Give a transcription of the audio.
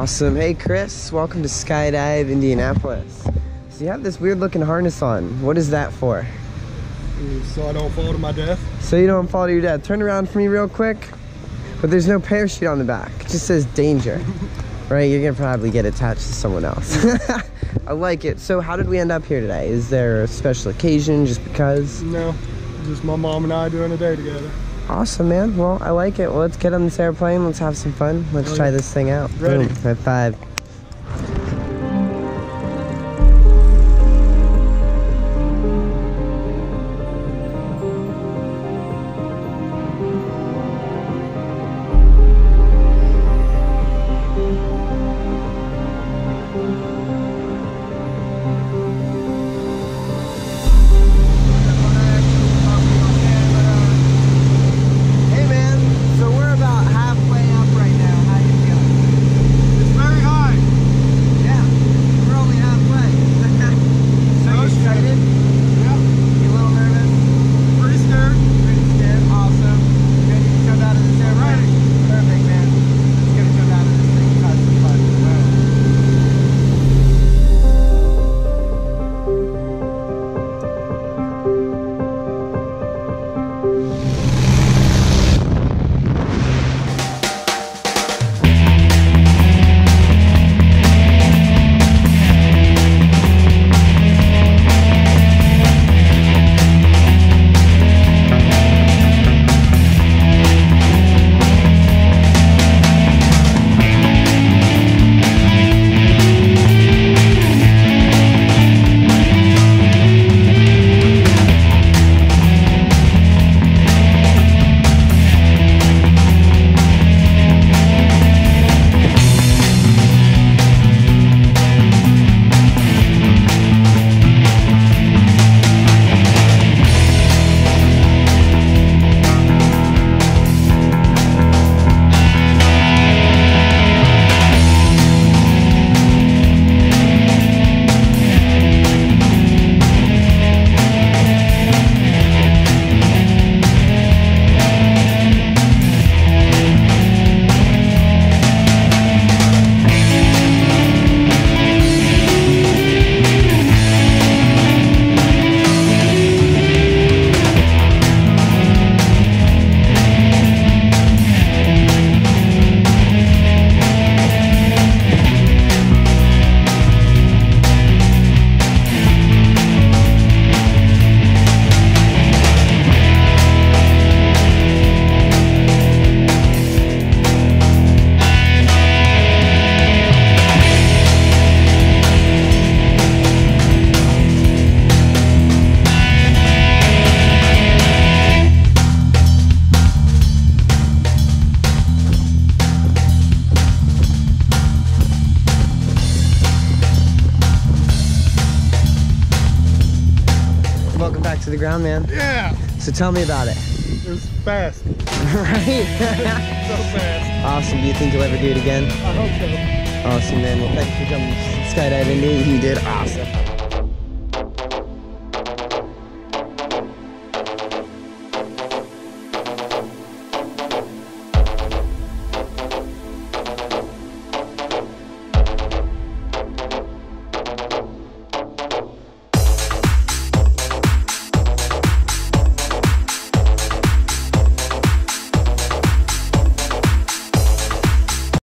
Awesome. Hey, Chris. Welcome to Skydive Indianapolis. So you have this weird looking harness on. What is that for? So I don't fall to my death. So you don't fall to your death. Turn around for me real quick. But there's no parachute on the back. It just says danger. right? You're gonna probably get attached to someone else. I like it. So how did we end up here today? Is there a special occasion just because? No, just my mom and I doing a day together. Awesome, man. Well, I like it. Well, let's get on this airplane. Let's have some fun. Let's try this thing out. Ready. Boom. High five. To the ground, man. Yeah, So tell me about it. it was fast. right? So fast. awesome. Do you think you'll ever do it again? I hope so. Awesome, man. Well, thanks for jumping skydiving. You did awesome.